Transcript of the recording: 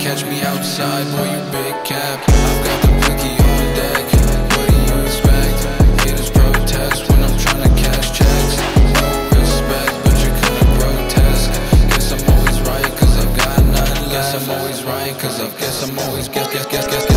Catch me outside, boy, you big cap I've got the blicky on deck What do you expect? Get Haters protest when I'm trying to cash checks No respect, but you're kinda protest. Guess I'm always right, cause I've got none left Guess I'm always right, cause I guess I'm always guess, guess, guess, guess